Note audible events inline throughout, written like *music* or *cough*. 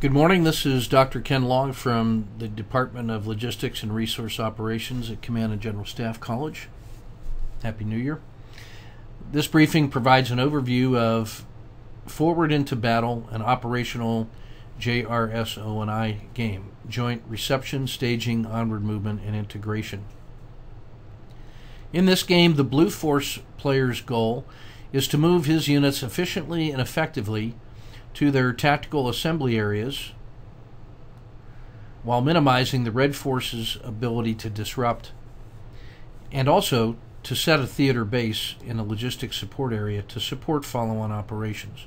Good morning. This is Dr. Ken Long from the Department of Logistics and Resource Operations at Command and General Staff College. Happy New Year. This briefing provides an overview of Forward into Battle, an operational JRSO&I game, joint reception, staging, onward movement, and integration. In this game, the Blue Force player's goal is to move his units efficiently and effectively to their tactical assembly areas while minimizing the Red Force's ability to disrupt and also to set a theater base in a logistics support area to support follow on operations.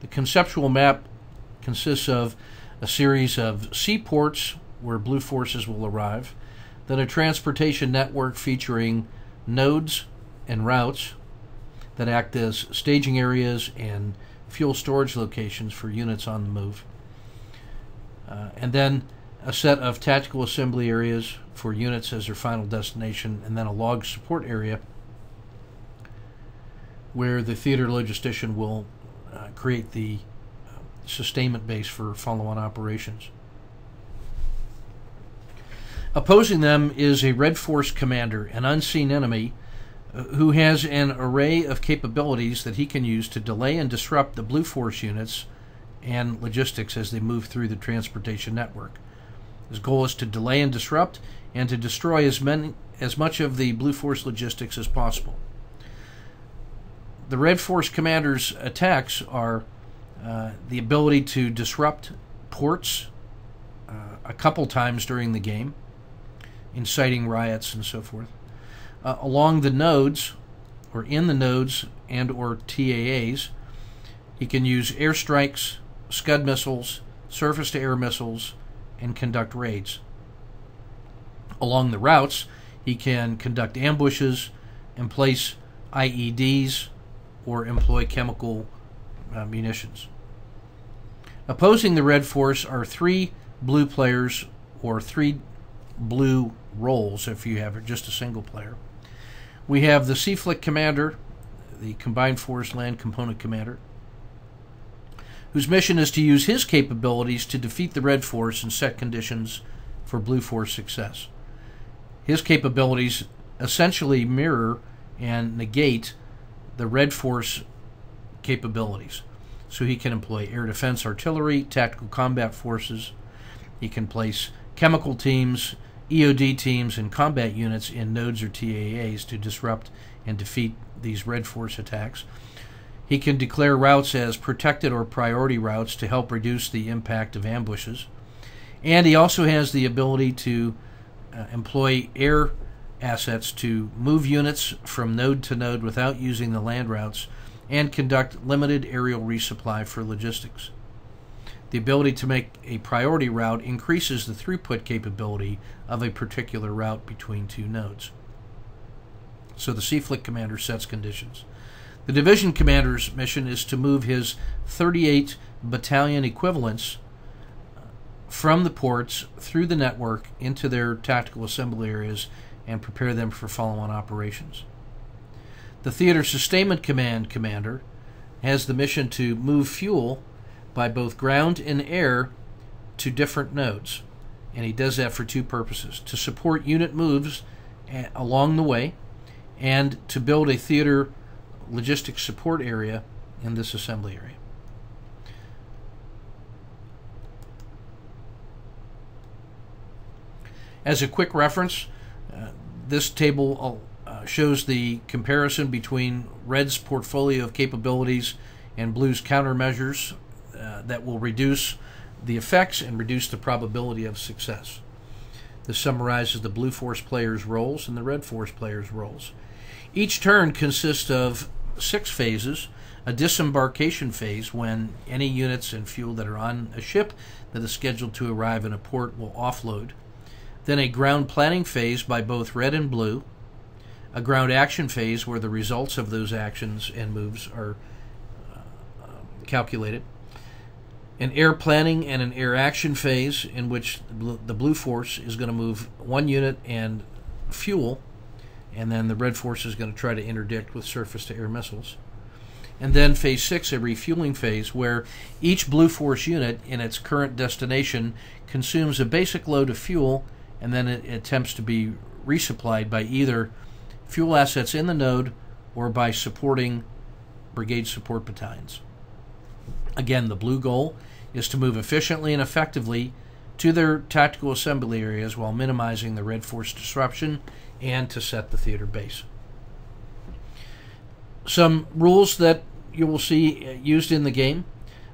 The conceptual map consists of a series of seaports where Blue Forces will arrive, then a transportation network featuring nodes and routes that act as staging areas and fuel storage locations for units on the move. Uh, and then a set of tactical assembly areas for units as their final destination, and then a log support area where the theater logistician will uh, create the uh, sustainment base for follow on operations. Opposing them is a Red Force commander, an unseen enemy who has an array of capabilities that he can use to delay and disrupt the Blue Force units and logistics as they move through the transportation network. His goal is to delay and disrupt and to destroy as many as much of the Blue Force logistics as possible. The Red Force commander's attacks are uh, the ability to disrupt ports uh, a couple times during the game, inciting riots and so forth uh, along the nodes or in the nodes and or TAAs. He can use airstrikes, Scud missiles, surface to air missiles, and conduct raids. Along the routes, he can conduct ambushes and place IEDs or employ chemical uh, munitions. Opposing the Red Force are three blue players or three blue roles if you have just a single player. We have the CFLCC Commander, the Combined Force Land Component Commander, whose mission is to use his capabilities to defeat the Red Force and set conditions for Blue Force success. His capabilities essentially mirror and negate the Red Force capabilities. So he can employ air defense artillery, tactical combat forces. He can place chemical teams EOD teams and combat units in nodes or TAAs to disrupt and defeat these Red Force attacks. He can declare routes as protected or priority routes to help reduce the impact of ambushes. And he also has the ability to uh, employ air assets to move units from node to node without using the land routes and conduct limited aerial resupply for logistics. The ability to make a priority route increases the throughput capability of a particular route between two nodes. So the CFLCC commander sets conditions. The division commander's mission is to move his 38 battalion equivalents from the ports through the network into their tactical assembly areas and prepare them for follow on operations. The Theater Sustainment Command commander has the mission to move fuel by both ground and air to different nodes. And he does that for two purposes to support unit moves along the way and to build a theater logistics support area in this assembly area. As a quick reference, uh, this table uh, shows the comparison between Red's portfolio of capabilities and Blue's countermeasures uh, that will reduce the effects and reduce the probability of success. This summarizes the Blue Force player's roles and the Red Force player's roles. Each turn consists of six phases a disembarkation phase when any units and fuel that are on a ship that is scheduled to arrive in a port will offload. Then a ground planning phase by both red and blue. A ground action phase where the results of those actions and moves are uh, calculated an air planning and an air action phase in which the Blue Force is going to move one unit and fuel, and then the Red Force is going to try to interdict with surface to air missiles. and then phase six, a refueling phase, where each Blue Force unit in its current destination consumes a basic load of fuel and then it attempts to be resupplied by either fuel assets in the node or by supporting brigade support battalions. Again, the blue goal is to move efficiently and effectively to their tactical assembly areas while minimizing the Red Force disruption and to set the theater base. Some rules that you will see uh, used in the game.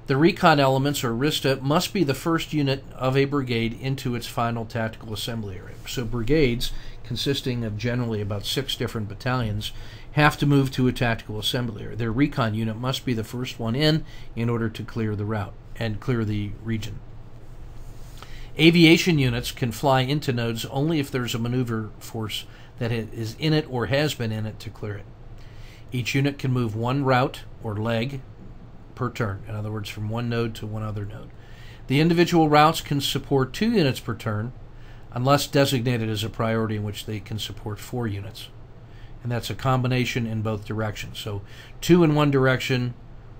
The recon elements, or RISTA, must be the first unit of a brigade into its final tactical assembly area. So, brigades, consisting of generally about six different battalions, have to move to a tactical assembly area. Their recon unit must be the first one in in order to clear the route and clear the region. Aviation units can fly into nodes only if there's a maneuver force that is in it or has been in it to clear it. Each unit can move one route or leg per turn, in other words, from one node to one other node. The individual routes can support two units per turn unless designated as a priority in which they can support four units. And that's a combination in both directions. So two in one direction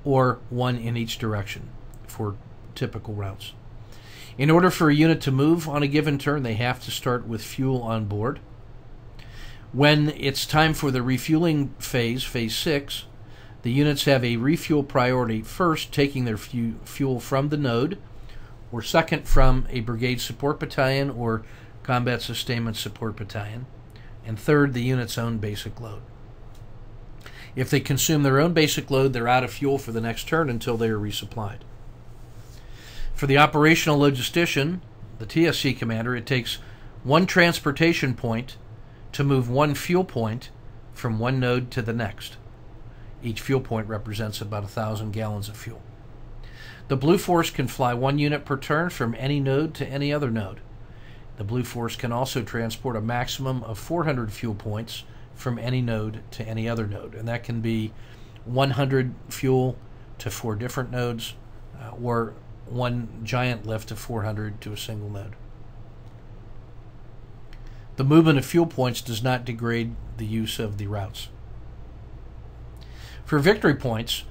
or one in each direction for typical routes. In order for a unit to move on a given turn, they have to start with fuel on board. When it's time for the refueling phase, phase six, the units have a refuel priority first, taking their fu- fuel from the node, or second from a brigade support battalion or combat sustainment support battalion, and third, the unit's own basic load. If they consume their own basic load, they're out of fuel for the next turn until they are resupplied. For the operational logistician, the TSC commander, it takes one transportation point to move one fuel point from one node to the next. Each fuel point represents about a thousand gallons of fuel. The Blue Force can fly one unit per turn from any node to any other node. The Blue Force can also transport a maximum of 400 fuel points from any node to any other node, and that can be 100 fuel to four different nodes, uh, or one giant lift of 400 to a single node. The movement of fuel points does not degrade the use of the routes. For victory points,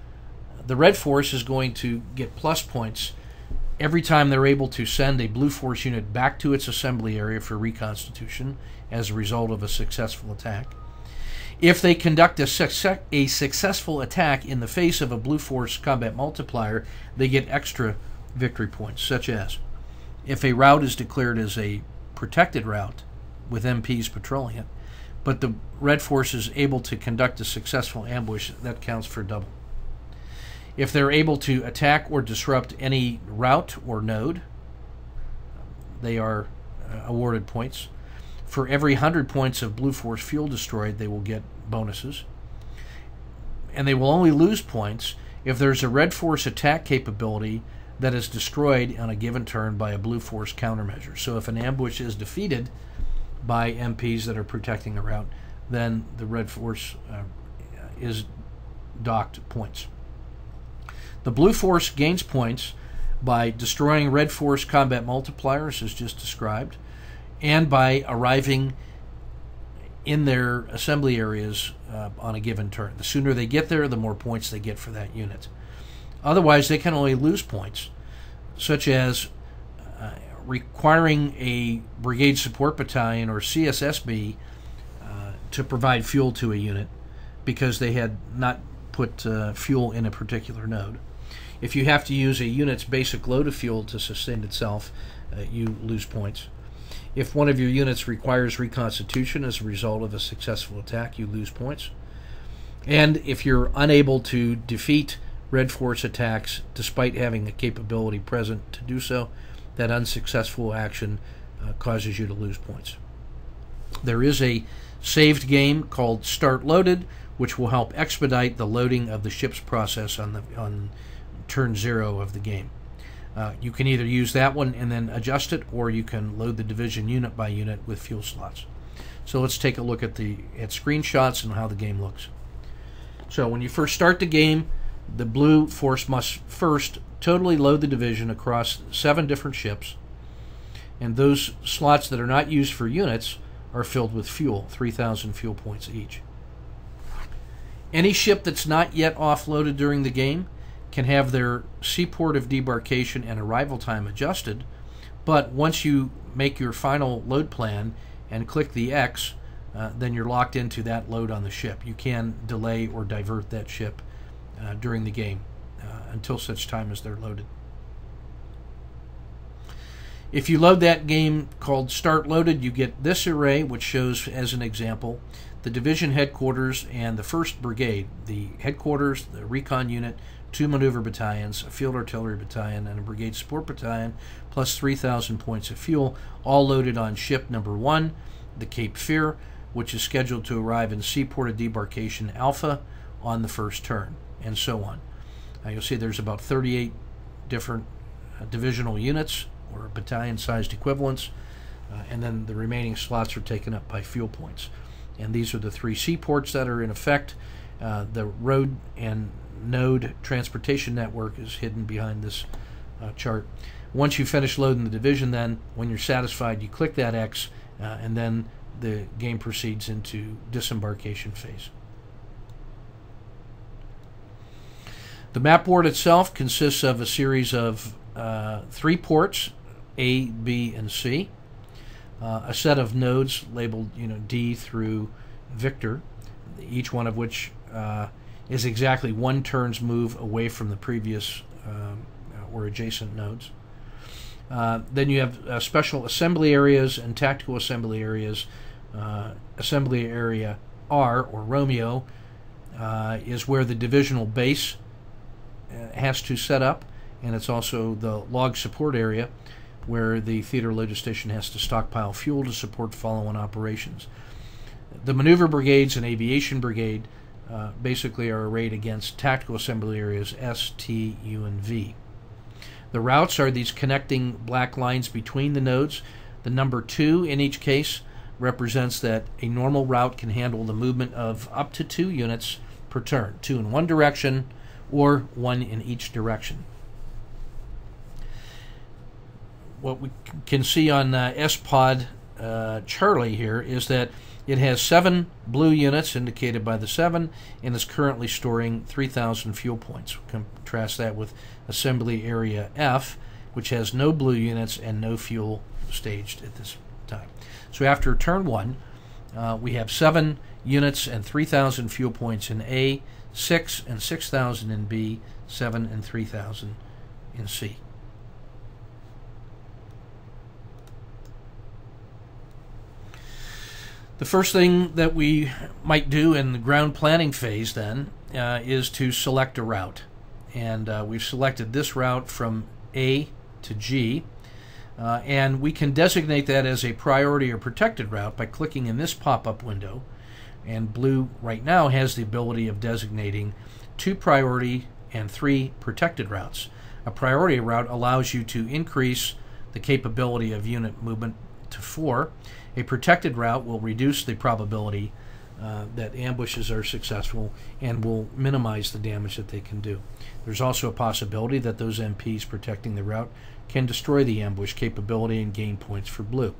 the Red Force is going to get plus points every time they're able to send a Blue Force unit back to its assembly area for reconstitution as a result of a successful attack. If they conduct a, success, a successful attack in the face of a Blue Force combat multiplier, they get extra victory points, such as if a route is declared as a protected route with MPs patrolling it, but the Red Force is able to conduct a successful ambush, that counts for double. If they're able to attack or disrupt any route or node, they are uh, awarded points. For every 100 points of Blue Force fuel destroyed, they will get bonuses. And they will only lose points if there's a Red Force attack capability that is destroyed on a given turn by a Blue Force countermeasure. So if an ambush is defeated by MPs that are protecting a route, then the Red Force uh, is docked points. The Blue Force gains points by destroying Red Force combat multipliers, as just described, and by arriving in their assembly areas uh, on a given turn. The sooner they get there, the more points they get for that unit. Otherwise, they can only lose points, such as uh, requiring a brigade support battalion or CSSB uh, to provide fuel to a unit because they had not put uh, fuel in a particular node. If you have to use a unit's basic load of fuel to sustain itself, uh, you lose points. If one of your units requires reconstitution as a result of a successful attack, you lose points. And if you're unable to defeat Red Force attacks, despite having the capability present to do so, that unsuccessful action uh, causes you to lose points. There is a saved game called Start Loaded, which will help expedite the loading of the ship's process on the on turn zero of the game. Uh, you can either use that one and then adjust it, or you can load the division unit by unit with fuel slots. So let's take a look at the at screenshots and how the game looks. So when you first start the game, the Blue Force must first totally load the division across seven different ships, and those slots that are not used for units are filled with fuel, 3,000 fuel points each. Any ship that's not yet offloaded during the game can have their seaport of debarkation and arrival time adjusted, but once you make your final load plan and click the X, uh, then you're locked into that load on the ship. You can delay or divert that ship uh, during the game uh, until such time as they're loaded. If you load that game called Start Loaded, you get this array, which shows, as an example, the division headquarters and the 1st Brigade. The headquarters, the recon unit, two maneuver battalions, a field artillery battalion, and a brigade support battalion, plus 3,000 points of fuel, all loaded on ship number one, the Cape Fear, which is scheduled to arrive in Seaport of Debarkation Alpha on the first turn, and so on. Now you'll see there's about 38 different uh, divisional units or battalion sized equivalents, uh, and then the remaining slots are taken up by fuel points. And these are the three seaports that are in effect. Uh, the road and node transportation network is hidden behind this uh, chart. Once you finish loading the division, then when you're satisfied, you click that X, uh, and then the game proceeds into disembarkation phase. The map board itself consists of a series of uh, three ports a, B, and C. Uh, a set of nodes labeled, you know, D through Victor, each one of which uh, is exactly one turn's move away from the previous um, or adjacent nodes. Uh, then you have uh, special assembly areas and tactical assembly areas. Uh, assembly area R, or Romeo, uh, is where the divisional base has to set up, and it's also the log support area where the theater logistician has to stockpile fuel to support follow-on operations. The maneuver brigades and aviation brigade uh, basically are arrayed against tactical assembly areas S, T, U, and V. The routes are these connecting black lines between the nodes. The number 2 in each case represents that a normal route can handle the movement of up to two units per turn, two in one direction or one in each direction what we can see on uh, SPOD uh, Charlie here is that it has seven blue units indicated by the seven and is currently storing 3,000 fuel points. Contrast that with Assembly Area F, which has no blue units and no fuel staged at this time. So after turn one, uh, we have seven units and 3,000 fuel points in A, six and 6,000 in B, seven and 3,000 in C. The first thing that we might do in the ground planning phase then uh, is to select a route. And uh, we've selected this route from A to G. Uh, and we can designate that as a priority or protected route by clicking in this pop-up window. And blue right now has the ability of designating two priority and three protected routes. A priority route allows you to increase the capability of unit movement to four a protected route will reduce the probability uh, that ambushes are successful and will minimize the damage that they can do. There's also a possibility that those MPs protecting the route can destroy the ambush capability and gain points for blue.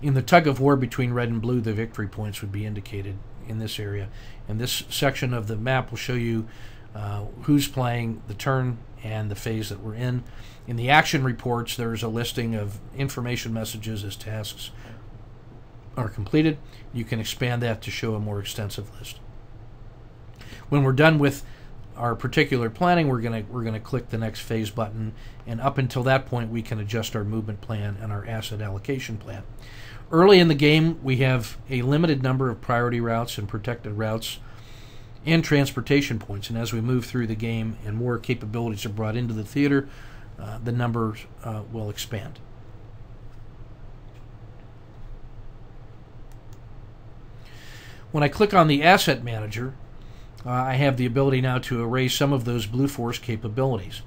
In the tug of war between red and blue, the victory points would be indicated in this area. And this section of the map will show you uh, who's playing the turn and the phase that we're in. In the action reports, there's a listing of information messages as tasks are completed. You can expand that to show a more extensive list. When we're done with our particular planning, we're going to we're going to click the next phase button, and up until that point, we can adjust our movement plan and our asset allocation plan. Early in the game, we have a limited number of priority routes and protected routes and transportation points. And as we move through the game and more capabilities are brought into the theater, uh, the numbers uh, will expand. When I click on the Asset Manager, uh, I have the ability now to erase some of those Blue Force capabilities.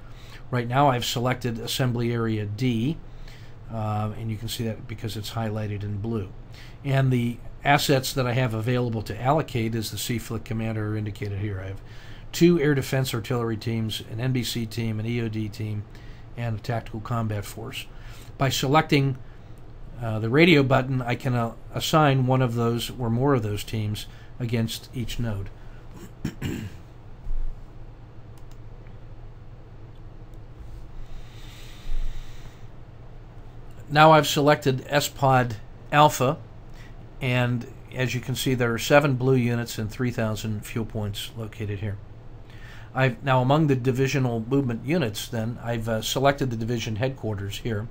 Right now I've selected Assembly Area D, uh, and you can see that because it's highlighted in blue. And the assets that I have available to allocate is the CFLCC commander indicated here. I have two air defense artillery teams, an NBC team, an EOD team, and a tactical combat force. By selecting uh, the radio button, I can uh, assign one of those or more of those teams against each node. Now I've selected SPOD Alpha, and as you can see, there are seven blue units and 3,000 fuel points located here. I've now among the divisional movement units. Then I've uh, selected the division headquarters here.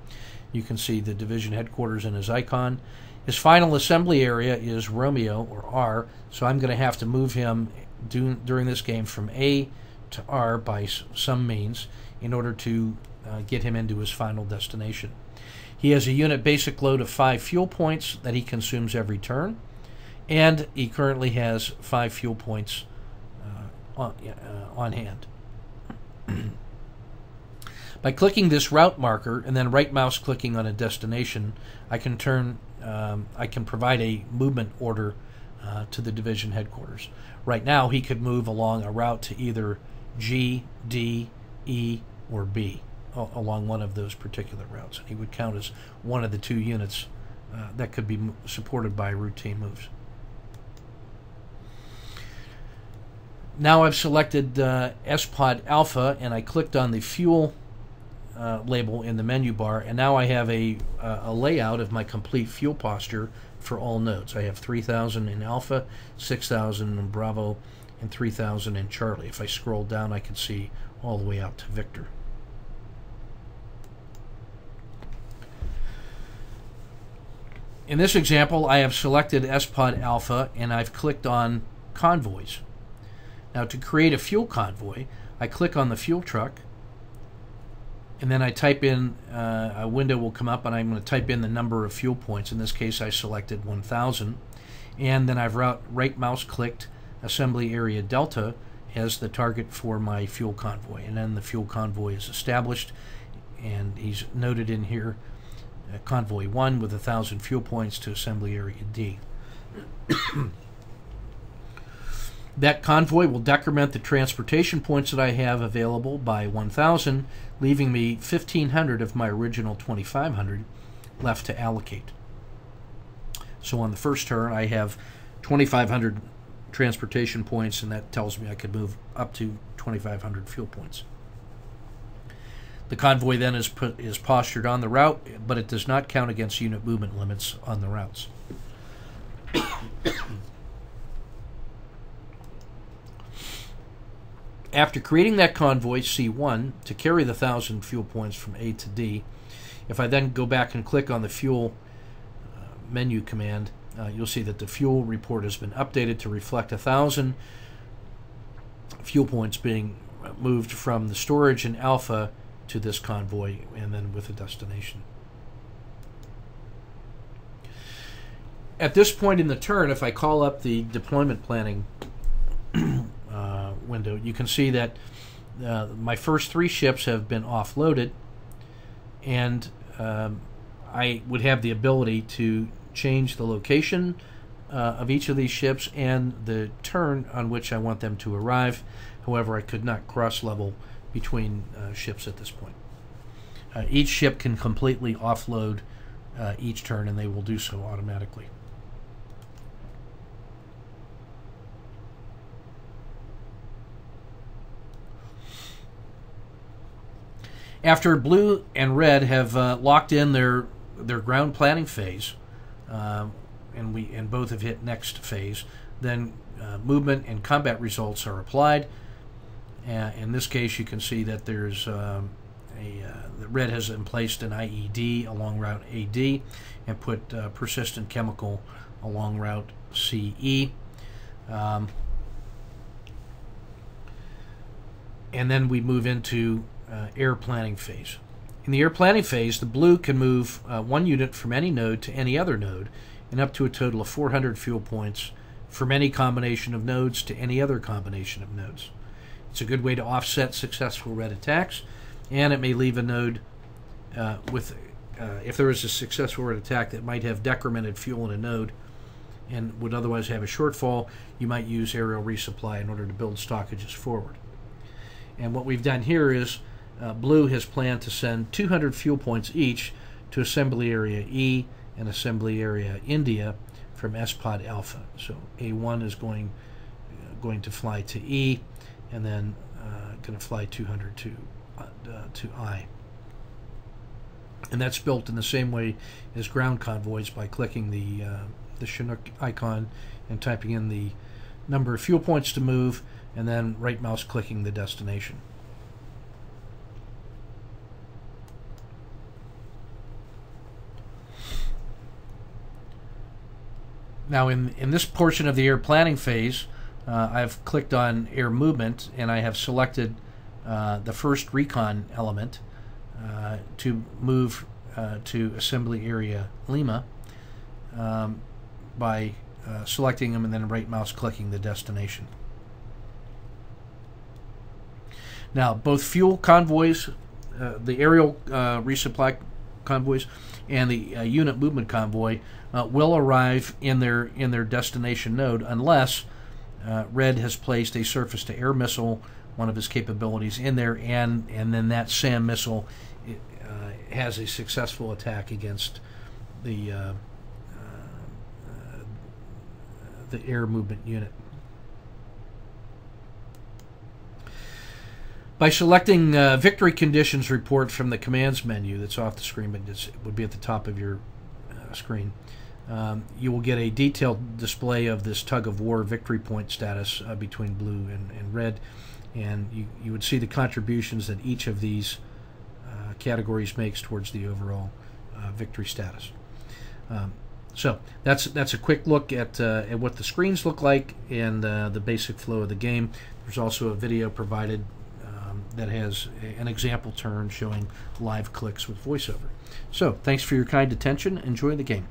You can see the division headquarters in his icon. His final assembly area is Romeo or R, so I'm going to have to move him do, during this game from A to R by some means in order to uh, get him into his final destination. He has a unit basic load of five fuel points that he consumes every turn, and he currently has five fuel points uh, on, uh, on hand. *clears throat* By clicking this route marker and then right mouse clicking on a destination, I can turn um, I can provide a movement order uh, to the division headquarters. Right now, he could move along a route to either G, D, E, or B along one of those particular routes. And he would count as one of the two units uh, that could be supported by routine moves. Now I've selected uh, Pod Alpha and I clicked on the fuel uh, label in the menu bar, and now I have a, uh, a layout of my complete fuel posture for all nodes. I have 3000 in Alpha, 6000 in Bravo, and 3000 in Charlie. If I scroll down, I can see all the way out to Victor. In this example, I have selected SPOD Alpha and I've clicked on Convoys. Now to create a fuel convoy, I click on the fuel truck and then I type in, uh, a window will come up and I'm going to type in the number of fuel points. In this case, I selected 1000. And then I've right, right mouse clicked assembly area delta as the target for my fuel convoy. And then the fuel convoy is established and he's noted in here uh, convoy 1 with 1000 fuel points to assembly area D. That convoy will decrement the transportation points that I have available by 1,000, leaving me 1,500 of my original 2,500 left to allocate. So on the first turn, I have 2,500 transportation points, and that tells me I could move up to 2,500 fuel points. The convoy then is put, is postured on the route, but it does not count against unit movement limits on the routes. After creating that convoy C1 to carry the 1,000 fuel points from A to D, if I then go back and click on the fuel uh, menu command, uh, you'll see that the fuel report has been updated to reflect 1,000 fuel points being moved from the storage in Alpha to this convoy and then with a destination. At this point in the turn, if I call up the deployment planning *clears throat* window, you can see that uh, my first three ships have been offloaded, and um, I would have the ability to change the location uh, of each of these ships and the turn on which I want them to arrive. However, I could not cross level between uh, ships at this point. Uh, each ship can completely offload uh, each turn, and they will do so automatically. after blue and red have uh, locked in their their ground planning phase, um, and we and both have hit next phase, then uh, movement and combat results are applied. In this case, you can see that there's um, a uh, the red has placed an IED along route AD and put uh, persistent chemical along route CE. Um, and then we move into uh, air planning phase. In the air planning phase, the blue can move uh, one unit from any node to any other node, and up to a total of 400 fuel points from any combination of nodes to any other combination of nodes. It's a good way to offset successful red attacks, and it may leave a node uh, with, uh, if there is a successful red attack that might have decremented fuel in a node and would otherwise have a shortfall, you might use aerial resupply in order to build stockages forward. And what we've done here is uh, Blue has planned to send 200 fuel points each to Assembly Area E and Assembly Area India from SPOD Alpha. So A1 is going going to fly to E, and then uh, going to fly 200 to to I. And that's built in the same way as ground convoys by clicking the uh, the Chinook icon and typing in the number of fuel points to move, and then right mouse clicking the destination. Now, in, in this portion of the air planning phase, uh, I've clicked on air movement and I have selected uh, the first recon element uh, to move uh, to assembly area Lima um, by uh, selecting them and then right mouse clicking the destination. Now, both fuel convoys, uh, the aerial resupply convoys, and the unit movement convoy will arrive in their in their destination node unless uh, Red has placed a surface-to-air missile, one of his capabilities, in there, and and then that SAM missile uh, has a successful attack against the uh, uh, the air movement unit. By selecting uh, Victory Conditions Report from the Commands menu that's off the screen, but it would be at the top of your uh, screen, um, you will get a detailed display of this tug of war victory point status uh, between blue and, and, red, and you, you would see the contributions that each of these uh, categories makes towards the overall uh, victory status. Um, so that's that's a quick look at uh, at what the screens look like and uh, the basic flow of the game. There's also a video provided um, that has a, an example turn showing live clicks with voiceover. So thanks for your kind attention. Enjoy the game.